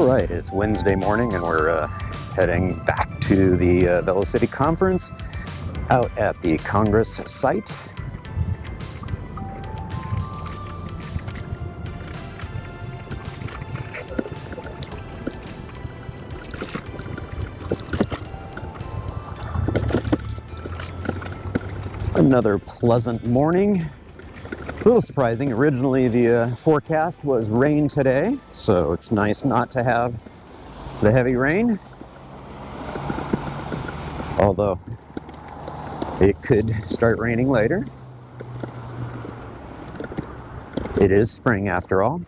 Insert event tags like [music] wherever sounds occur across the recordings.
All right, it's Wednesday morning and we're uh, heading back to the uh, Velo-City Conference out at the Congress site. Another pleasant morning. A little surprising. Originally, the uh, forecast was rain today, so it's nice not to have the heavy rain. Although it could start raining later. It is spring after all.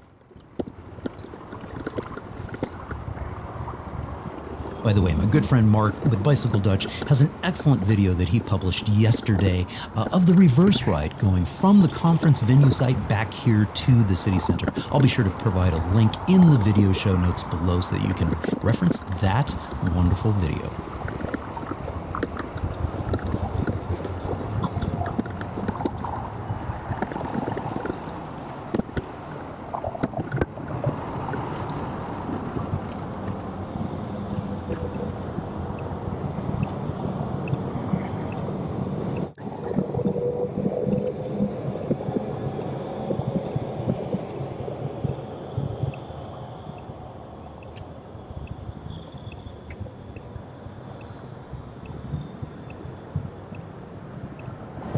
By the way, my good friend Mark with Bicycle Dutch has an excellent video that he published yesterday uh, of the reverse ride going from the conference venue site back here to the city center. I'll be sure to provide a link in the video show notes below so that you can reference that wonderful video.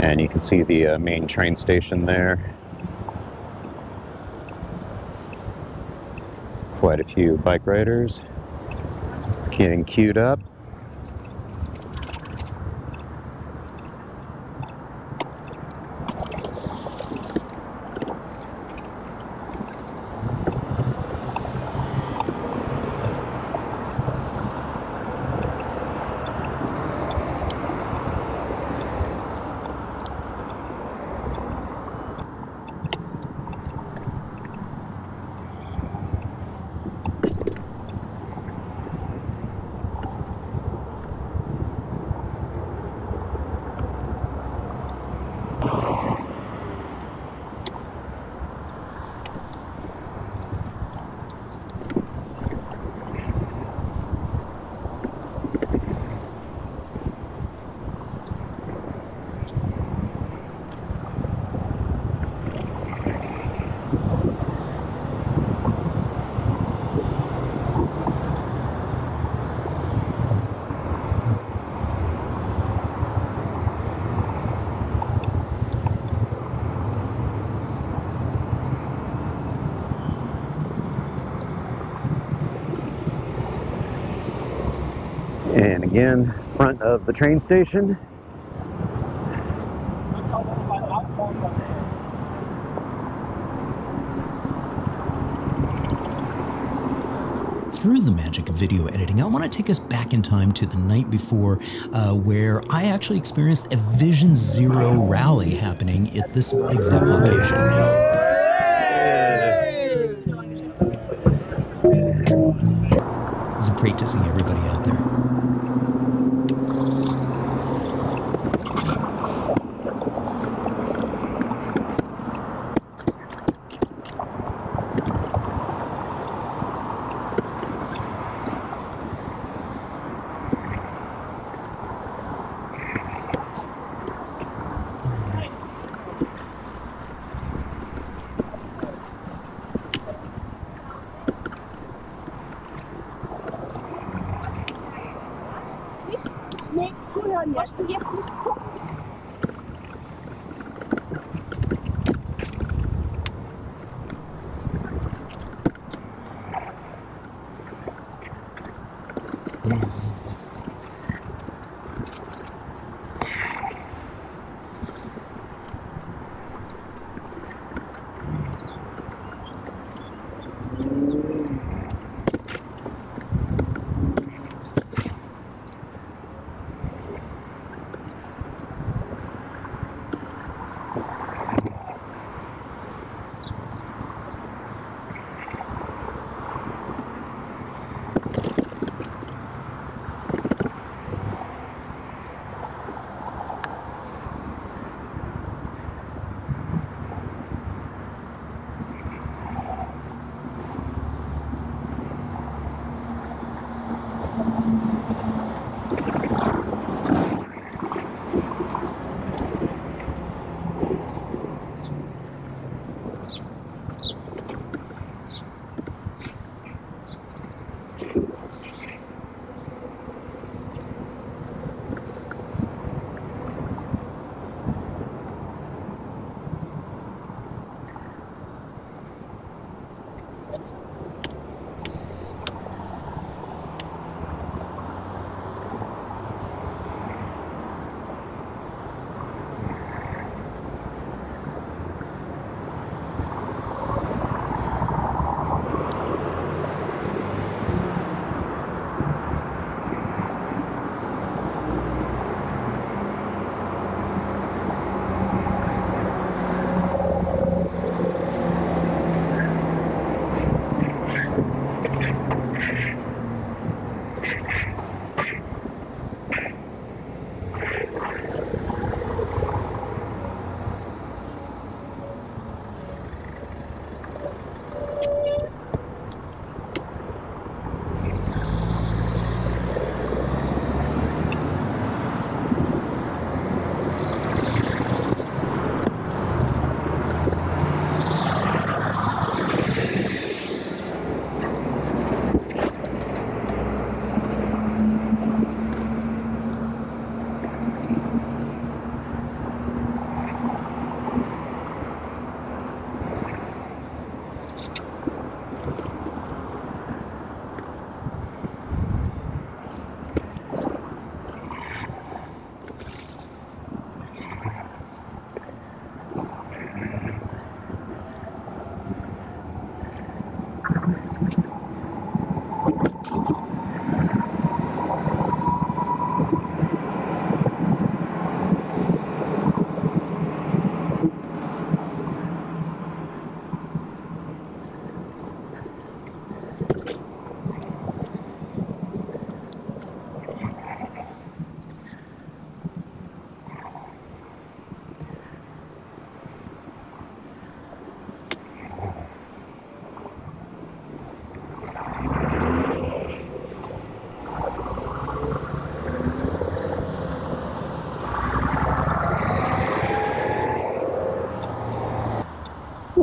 And you can see the uh, main train station there. Quite a few bike riders getting queued up. And again, front of the train station. through the magic of video editing, I want to take us back in time to the night before, uh, where I actually experienced a Vision Zero rally happening at this exact location.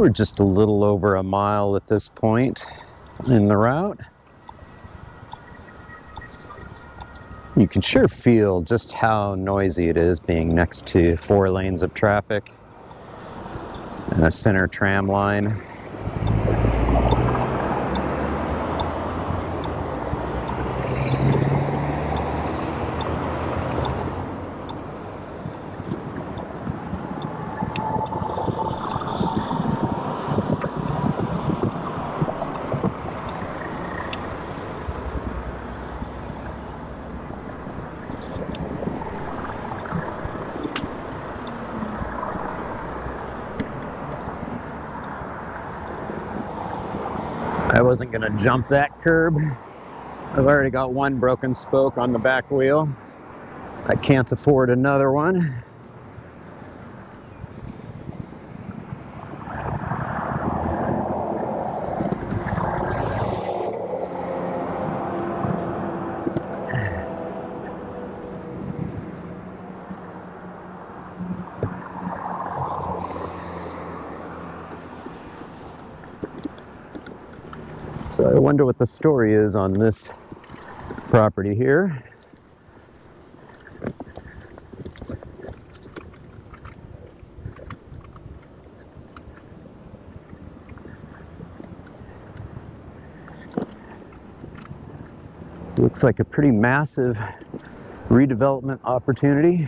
We're just a little over a mile at this point in the route. You can sure feel just how noisy it is being next to four lanes of traffic and a center tram line. I wasn't gonna jump that curb. I've already got one broken spoke on the back wheel. I can't afford another one. So I wonder what the story is on this property here. Looks like a pretty massive redevelopment opportunity.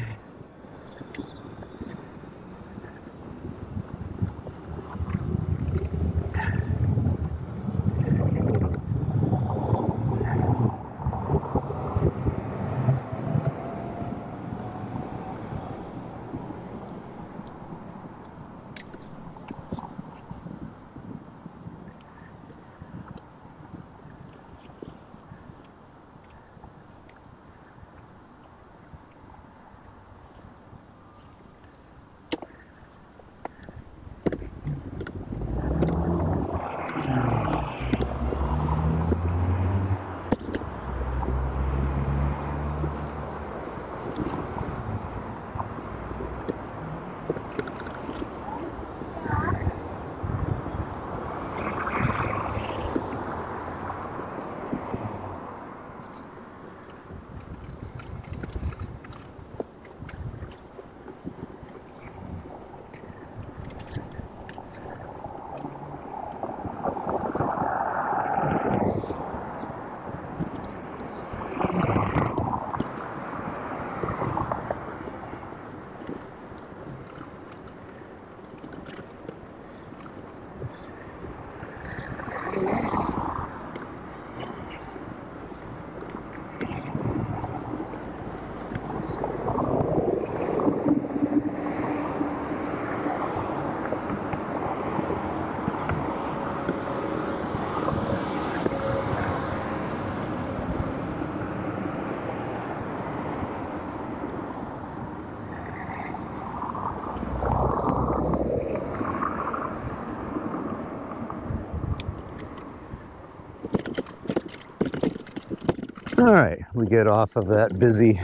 All right, we get off of that busy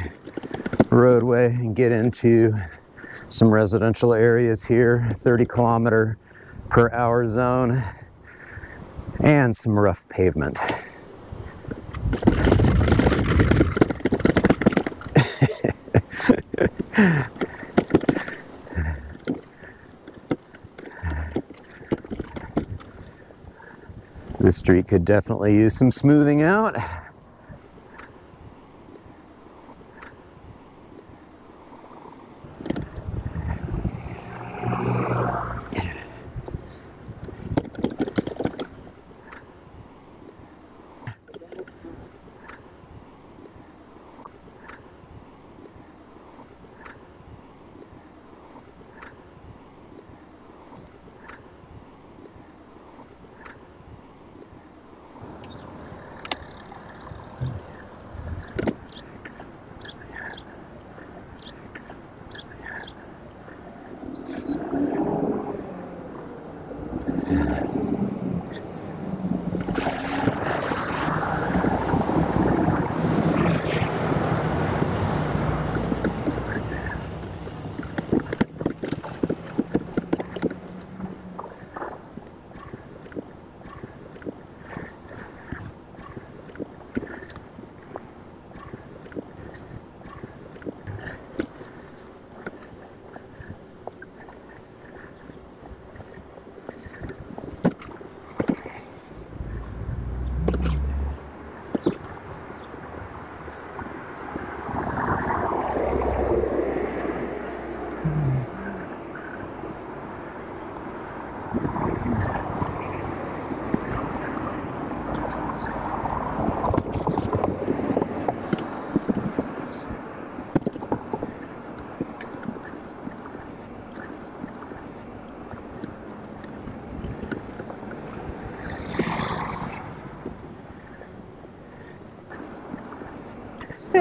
roadway and get into some residential areas here, 30 kilometer per hour zone, and some rough pavement. [laughs] This street could definitely use some smoothing out.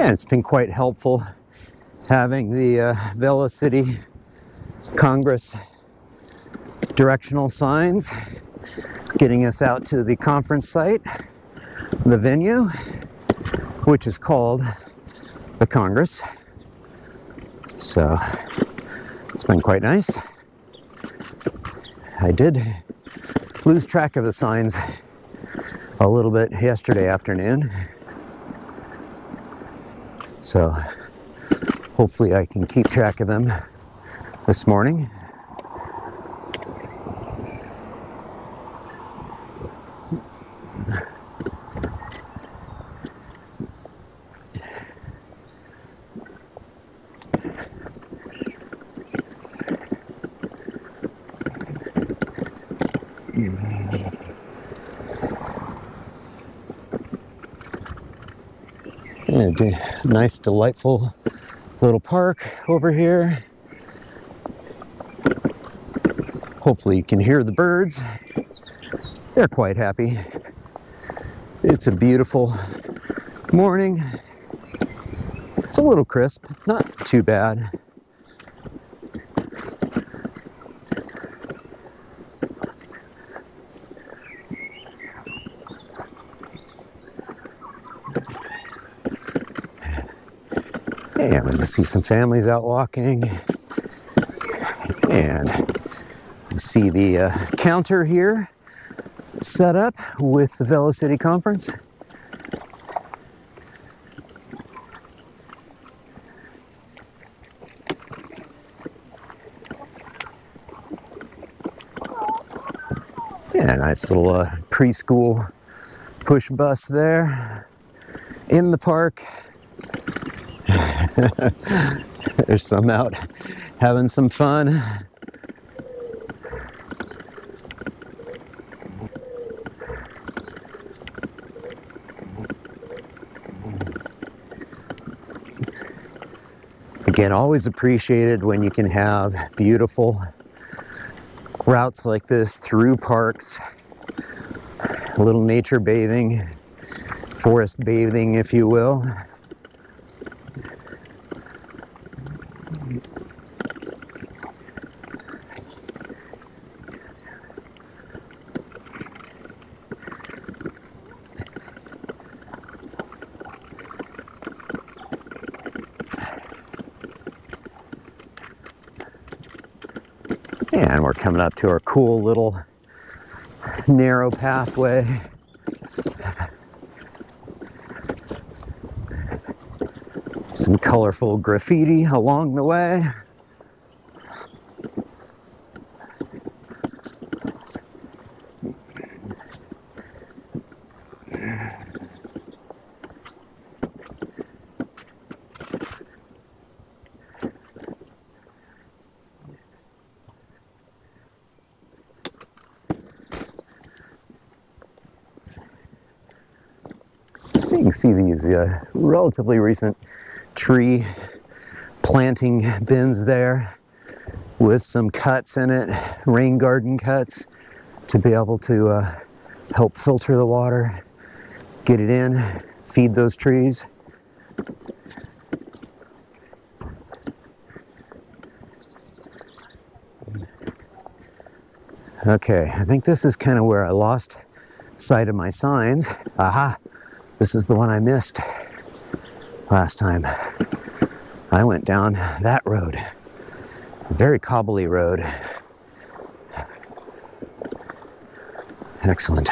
Yeah, it's been quite helpful having the uh, Velo City Congress directional signs getting us out to the conference site, the venue, which is called the Congress. So it's been quite nice. I did lose track of the signs a little bit yesterday afternoon. So hopefully I can keep track of them this morning. Yeah, nice, delightful little park over here. Hopefully, you can hear the birds. They're quite happy. It's a beautiful morning. It's a little crisp, not too bad. Going to see some families out walking. And see the uh, counter here set up with the Velo City Conference. Yeah, nice little uh, preschool push bus there in the park. [laughs] There's some out having some fun. Again, always appreciated when you can have beautiful routes like this through parks, a little nature bathing, forest bathing, if you will. And we're coming up to our cool little narrow pathway. Some colorful graffiti along the way. See these uh, relatively recent tree planting bins there with some cuts in it, rain garden cuts, to be able to uh, help filter the water, get it in, feed those trees. Okay, I think this is kind of where I lost sight of my signs. Aha, this is the one I missed last time. I went down that road, very cobbly road. Excellent.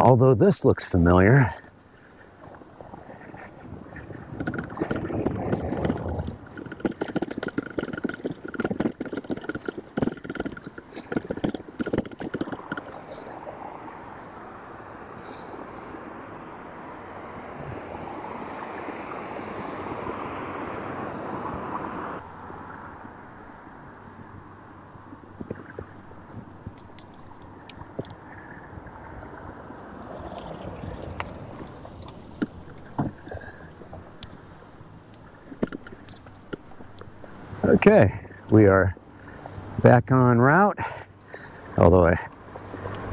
Although this looks familiar, back on route. Although I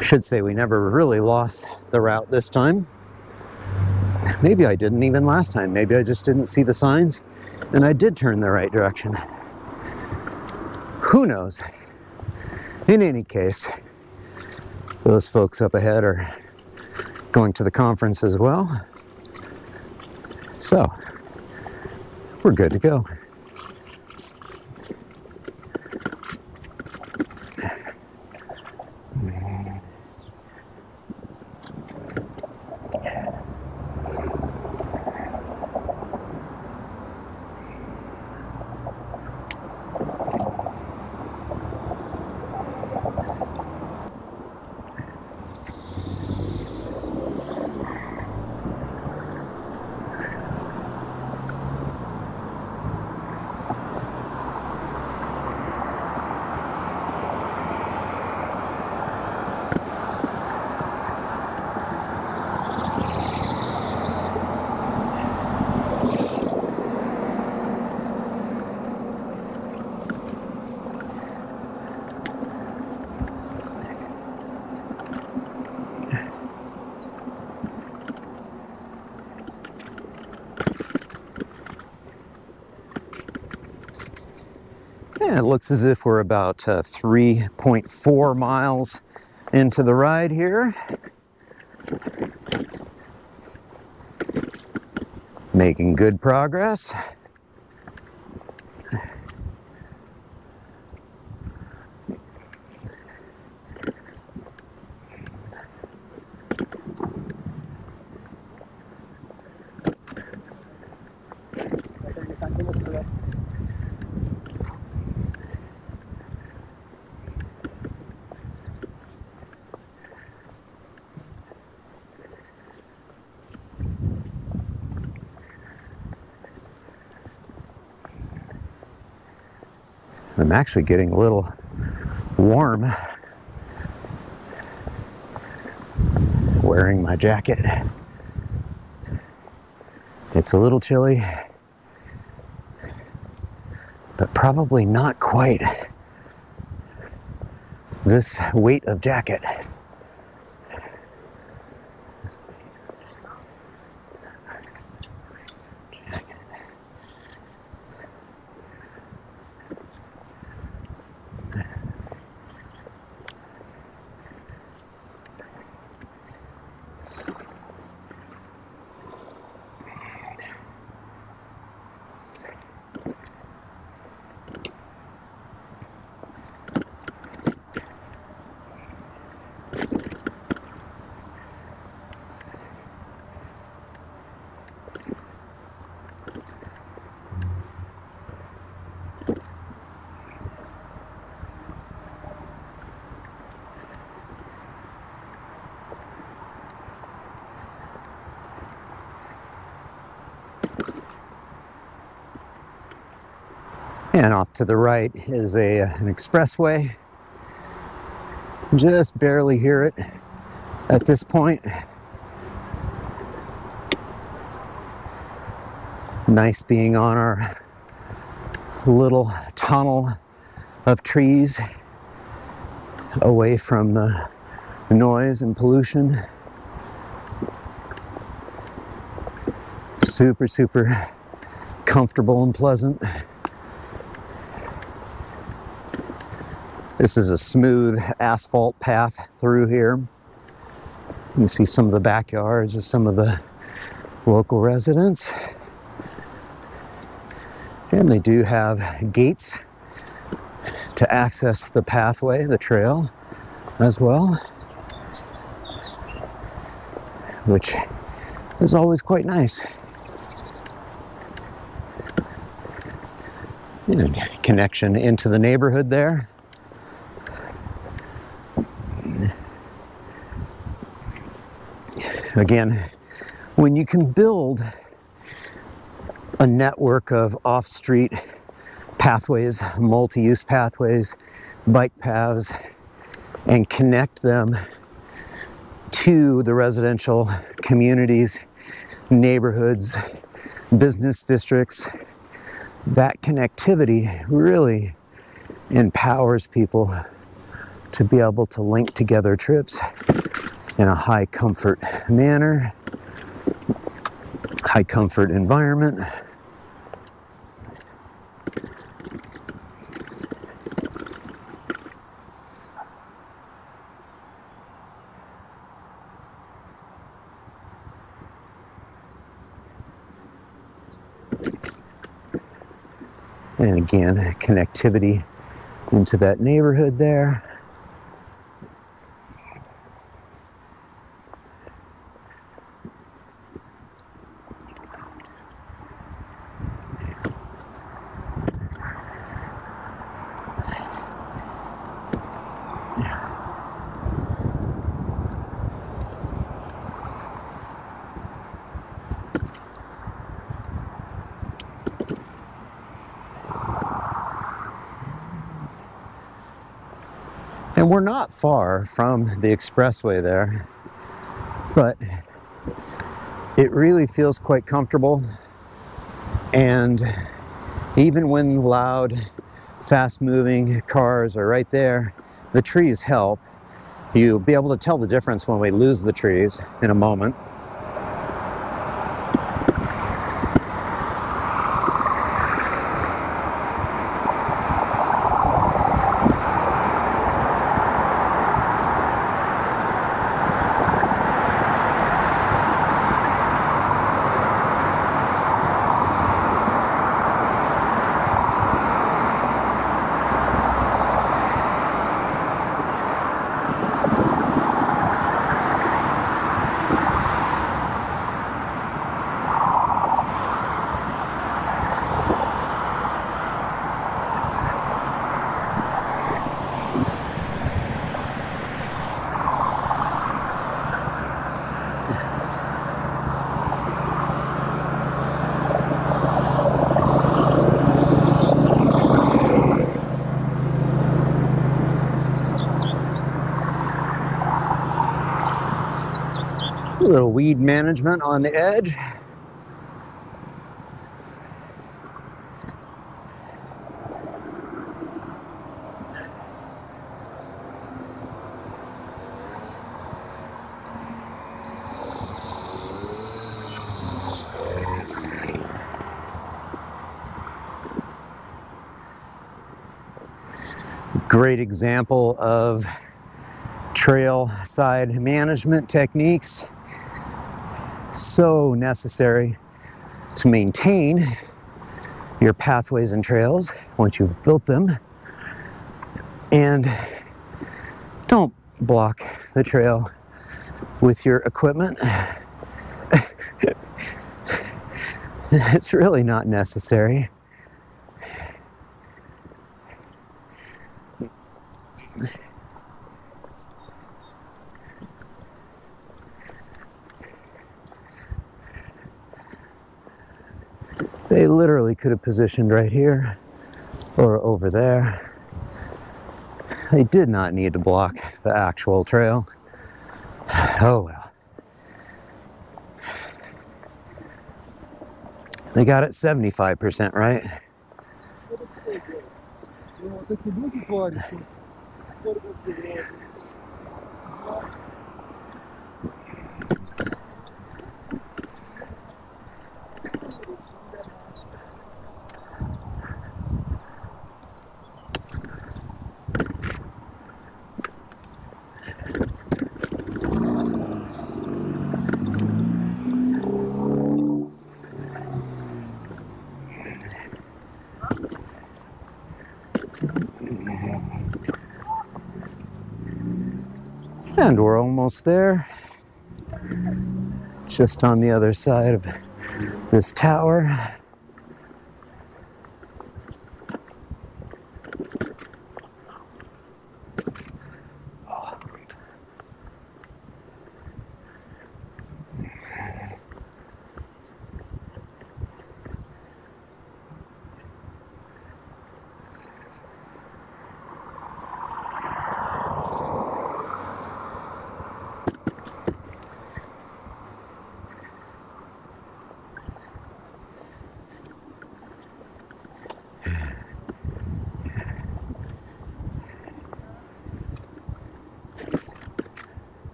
should say we never really lost the route this time. Maybe I didn't even last time. Maybe I just didn't see the signs and I did turn the right direction. Who knows? In any case, those folks up ahead are going to the conference as well. So, we're good to go. Looks as if we're about uh, 3.4 miles into the ride here. Making good progress. I'm actually getting a little warm wearing my jacket. It's a little chilly, but probably not quite this weight of jacket. And off to the right is a, an expressway. Just barely hear it at this point. Nice being on our little tunnel of trees away from the noise and pollution. Super, super comfortable and pleasant. This is a smooth asphalt path through here. You can see some of the backyards of some of the local residents. And they do have gates to access the pathway, the trail as well, which is always quite nice. And connection into the neighborhood there. Again, when you can build a network of off street pathways, multi use pathways, bike paths, and connect them to the residential communities, neighborhoods, business districts, that connectivity really empowers people to be able to link together trips in a high comfort manner, high comfort environment. And again, connectivity into that neighborhood there. We're not far from the expressway there, but it really feels quite comfortable. And even when loud, fast moving cars are right there, the trees help. You'll be able to tell the difference when we lose the trees in a moment. Little weed management on the edge. Great example of trail side management techniques so necessary to maintain your pathways and trails once you've built them. And don't block the trail with your equipment. [laughs] it's really not necessary. They literally could have positioned right here or over there. They did not need to block the actual trail. [sighs] Oh well. They got it 75% right. And we're almost there. Just on the other side of this tower.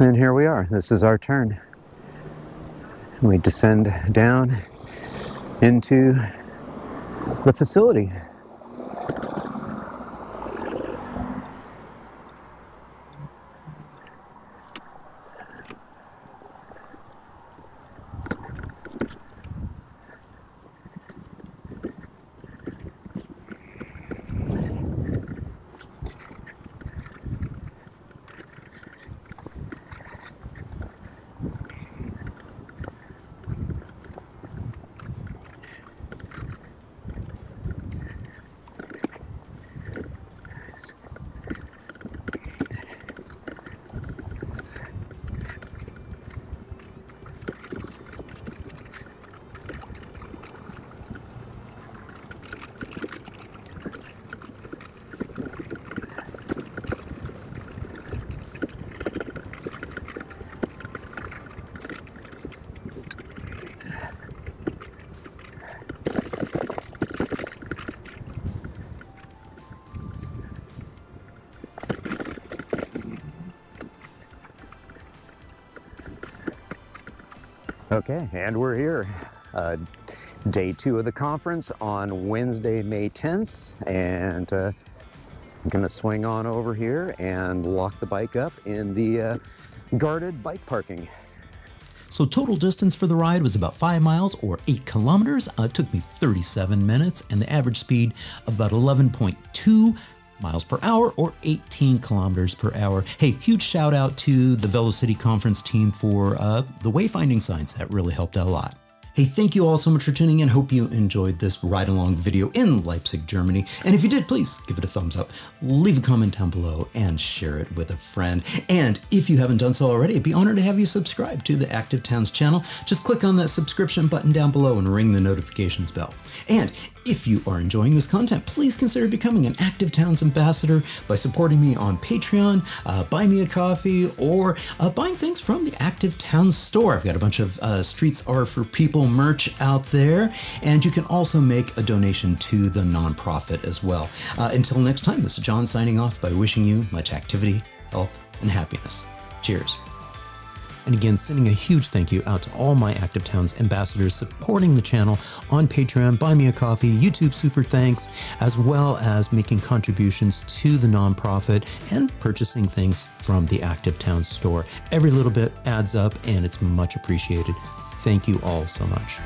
And here we are. This is our turn. And we descend down into the facility. Okay, and we're here. Uh, day two of the conference on Wednesday, May 10th, and uh, I'm gonna swing on over here and lock the bike up in the uh, guarded bike parking. So total distance for the ride was about five miles or eight kilometers. Uh, it took me 37 minutes and the average speed of about 11.2 miles per hour or 18 kilometers per hour. Hey, huge shout out to the Velo-City Conference team for uh, the wayfinding signs. That really helped out a lot. Hey, thank you all so much for tuning in. Hope you enjoyed this ride along video in Leipzig, Germany. And if you did, please give it a thumbs up, leave a comment down below, and share it with a friend. And if you haven't done so already, I'd be honored to have you subscribe to the Active Towns channel. Just click on that subscription button down below and ring the notifications bell. And if you are enjoying this content, please consider becoming an Active Towns ambassador by supporting me on Patreon, uh, buy me a coffee, or uh, buying things from the Active Towns store. I've got a bunch of uh, Streets Are for People merch out there, and you can also make a donation to the nonprofit as well. Uh, until next time, this is John signing off by wishing you much activity, health, and happiness. Cheers. And again, sending a huge thank you out to all my Active Towns ambassadors supporting the channel on Patreon, Buy Me a Coffee, YouTube Super Thanks, as well as making contributions to the nonprofit and purchasing things from the Active Towns store. Every little bit adds up and it's much appreciated. Thank you all so much.